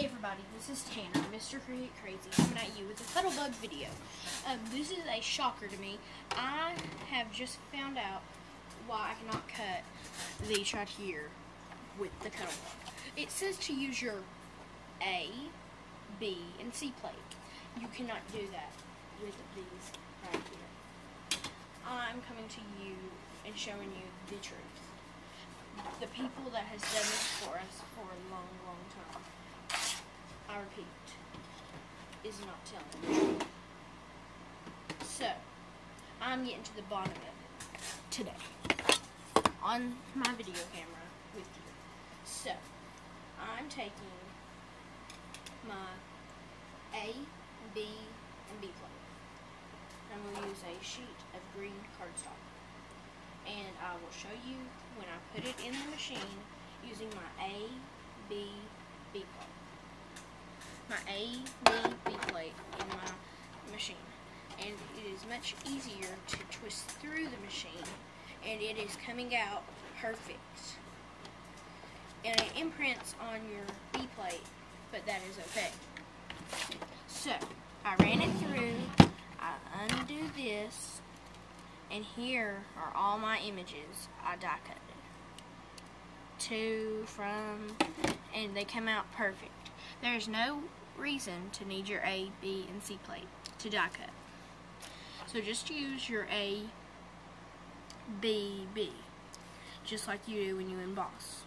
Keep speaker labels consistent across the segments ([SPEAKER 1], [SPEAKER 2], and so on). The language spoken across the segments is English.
[SPEAKER 1] Hey everybody, this is Tanner, Mr. Cricket Crazy, coming at you with a Cuttlebug video. Um, this is a shocker to me. I have just found out why I cannot cut these right here with the Cuttlebug. It says to use your A, B, and C plate. You cannot do that with these right here. I'm coming to you and showing you the truth. The people that has done this for us for a long, long time I repeat, is not telling. So, I'm getting to the bottom of it today on my video camera with you. So, I'm taking my A, B, and B plate. I'm going to use a sheet of green cardstock. And I will show you when I put it in the machine using my A, B, B plate my A, B, B plate in my machine. And it is much easier to twist through the machine and it is coming out perfect. And it imprints on your B plate, but that is okay. So, I ran it through, I undo this, and here are all my images I die cut to, from, and they come out perfect. There's no reason to need your A, B, and C plate to die cut. So just use your A, B, B, just like you do when you emboss.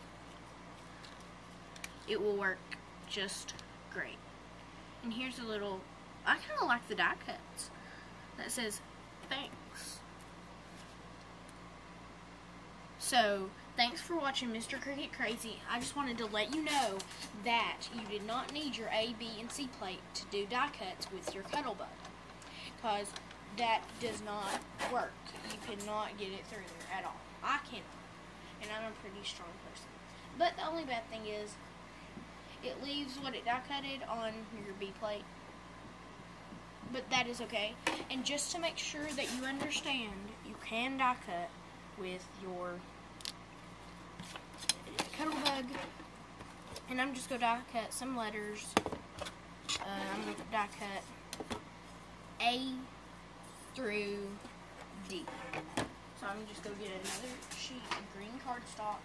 [SPEAKER 1] It will work just great. And here's a little, I kind of like the die cuts that says thanks. So, thanks for watching Mr. Cricket Crazy. I just wanted to let you know that you did not need your A, B, and C plate to do die cuts with your Cuttlebug. Because that does not work. You cannot get it through there at all. I cannot. And I'm a pretty strong person. But the only bad thing is, it leaves what it die cutted on your B plate. But that is okay. And just to make sure that you understand, you can die cut with your And I'm just going to die cut some letters. Uh, I'm going to die cut A through D. So I'm just going to get another sheet of green cardstock.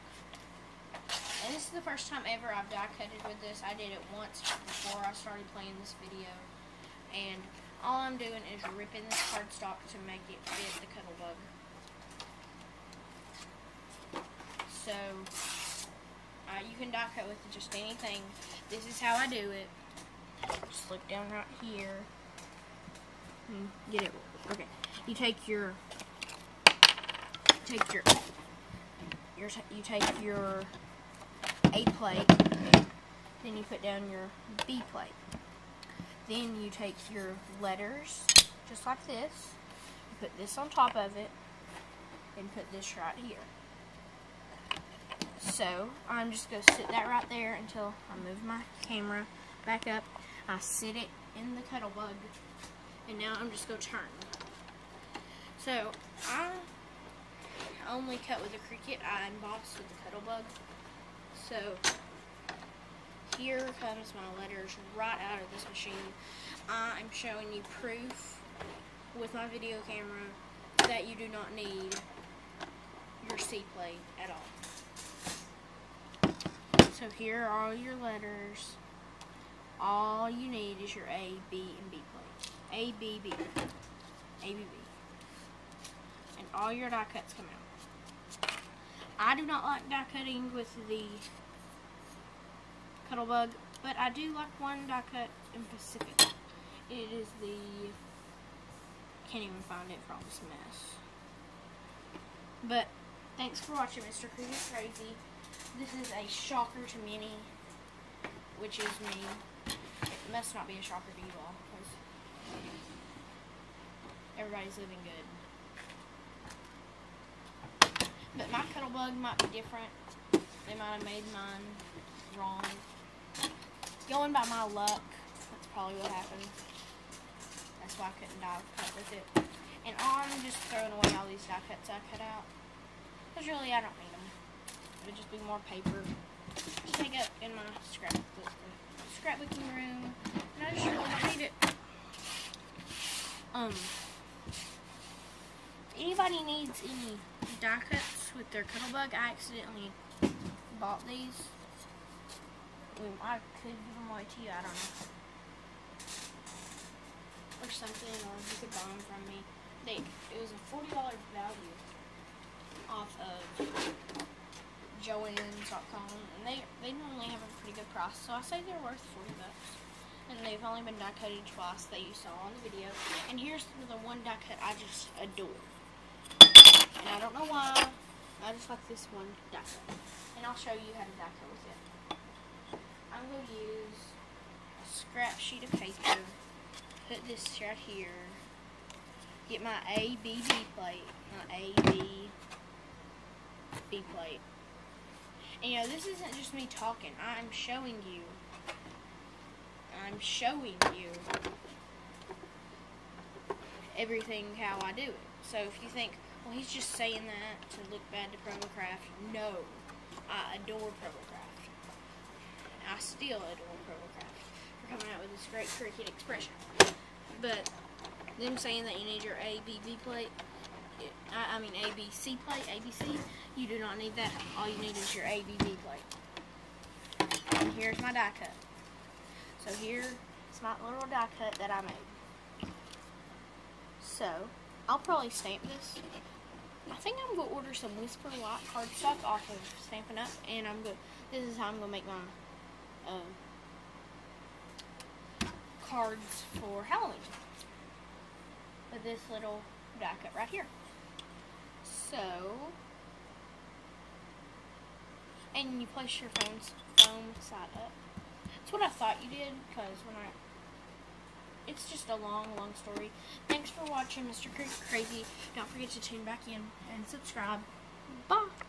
[SPEAKER 1] And this is the first time ever I've die cutted with this. I did it once before I started playing this video. And all I'm doing is ripping this cardstock to make it fit the Cuttlebug. So, you can die cut with just anything. This is how I do it. Just look down right here. Hmm, get it. Okay. You take your, take your, your you take your A plate. Then you put down your B plate. Then you take your letters, just like this. You put this on top of it, and put this right here. So I'm just going to sit that right there until I move my camera back up. I sit it in the Cuttlebug. And now I'm just going to turn. So I only cut with a Cricut. I emboss with the Cuttlebug. So here comes my letters right out of this machine. I'm showing you proof with my video camera that you do not need your C plate at all. So here are all your letters. All you need is your A, B, and B plate. A, B, B. A, B, B. And all your die cuts come out. I do not like die cutting with the Cuttlebug, but I do like one die cut in Pacific. It is the, can't even find it for all this mess. But, thanks for watching Mr. Crazy. This is a shocker to many, which is me. It must not be a shocker to you all, because everybody's living good. But my Cuttlebug might be different. They might have made mine wrong. Going by my luck, that's probably what happened. That's why I couldn't die cut with it. And I'm just throwing away all these die cuts I cut out. Because really, I don't need would just be more paper to take up in my scrapbook, scrapbooking room, and I just really need it. Um, anybody needs any die cuts with their Cuttlebug, I accidentally bought these. I could give them away to you, I don't know. Or something, or you could buy them from me. They, it was a $40 value off of Joann's.com, and they they normally have a pretty good price, so I say they're worth 40 bucks. And they've only been die cutted twice that you saw on the video. And here's the one die cut I just adore. And I don't know why, I just like this one die cut. And I'll show you how to die cut with it. I'm going to use a scrap sheet of paper, put this right here, get my ABB plate, my AB B plate. And you know, this isn't just me talking. I'm showing you. I'm showing you everything how I do it. So if you think, well, he's just saying that to look bad to Provo Craft, no. I adore Provo Craft. I still adore Provo Craft for coming out with this great Cricut Expression. But them saying that you need your ABB plate, I, I mean ABC plate, ABC, you do not need that. All you need is your ABB plate. And here's my die cut. So here's my little die cut that I made. So, I'll probably stamp this. I think I'm going to order some Whisper White cardstock off of Stampin' Up! And I'm gonna. this is how I'm going to make my um, cards for Halloween. With this little die cut right here. So, and you place your phone's foam side up. That's what I thought you did, because when I, it's just a long, long story. Thanks for watching, Mr. Crazy. Don't forget to tune back in and subscribe. Bye.